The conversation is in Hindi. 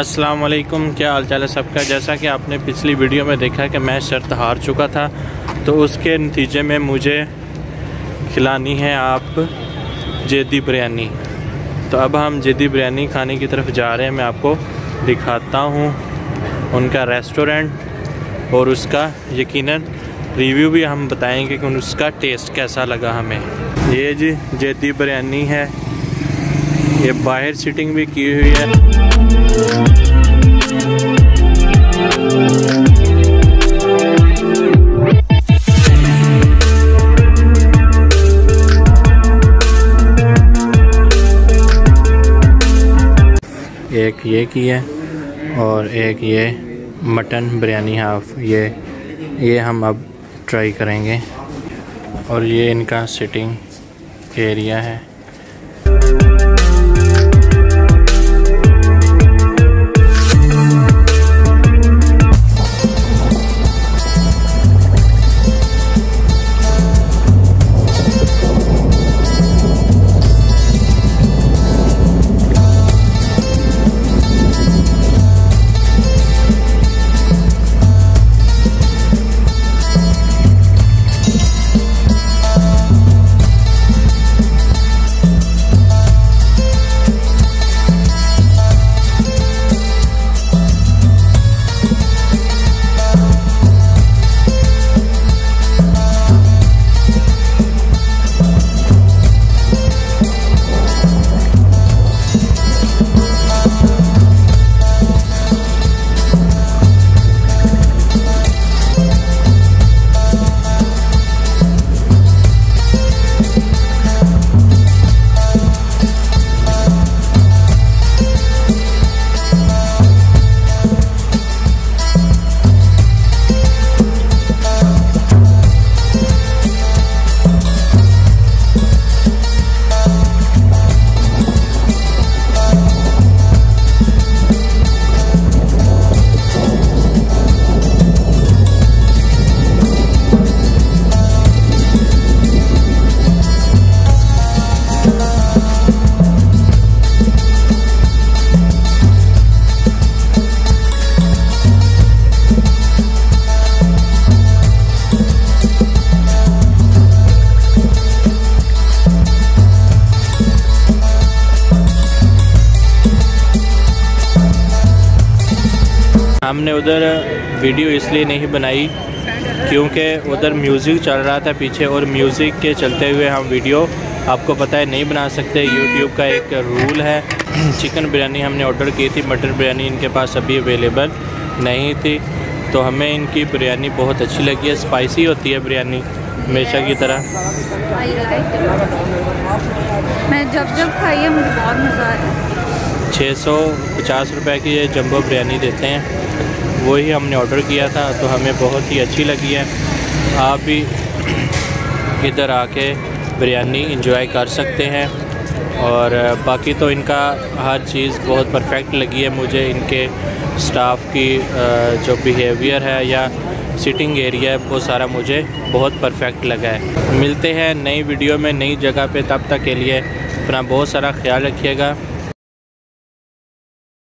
अस्सलाम वालेकुम क्या हाल चाल है सबका? जैसा कि आपने पिछली वीडियो में देखा कि मैं शर्त हार चुका था तो उसके नतीजे में मुझे खिलानी है आप जेदी बिरयानी। तो अब हम जेदी बिरयानी खाने की तरफ़ जा रहे हैं, मैं आपको दिखाता हूँ उनका रेस्टोरेंट और उसका यकीनन रिव्यू भी हम बताएँगे कि उसका टेस्ट कैसा लगा हमें। ये जी जेदी बिरयानी है, ये बाहर सीटिंग भी की हुई है। एक ये की है और एक ये मटन बिरयानी हाफ़ ये ये हम अब ट्राई करेंगे। और ये इनका सिटिंग एरिया है। हमने उधर वीडियो इसलिए नहीं बनाई क्योंकि उधर म्यूज़िक चल रहा था पीछे और म्यूज़िक के चलते हुए हम वीडियो, आपको पता है, नहीं बना सकते। यूट्यूब का एक रूल है, चिकन बिरयानी हमने ऑर्डर की थी मटन बिरयानी इनके पास अभी अवेलेबल नहीं थी। तो हमें इनकी बिरयानी बहुत अच्छी लगी है स्पाइसी होती है बिरयानी, हमेशा की तरह। मैं जब जब खाई है, मुझे बहुत मज़ा आया। छः सौ पचास रुपये की ये जंबो बिरयानी देते हैं। वही हमने ऑर्डर किया था तो हमें बहुत ही अच्छी लगी है। आप भी इधर आके बिरयानी इंजॉय कर सकते हैं। और बाकी तो इनका हर चीज़ बहुत परफेक्ट लगी है मुझे। इनके स्टाफ की जो बिहेवियर है या सिटिंग एरिया है, वो सारा मुझे बहुत परफेक्ट लगा है। मिलते हैं नई वीडियो में नई जगह पे, तब तक के लिए अपना बहुत सारा ख्याल रखिएगा।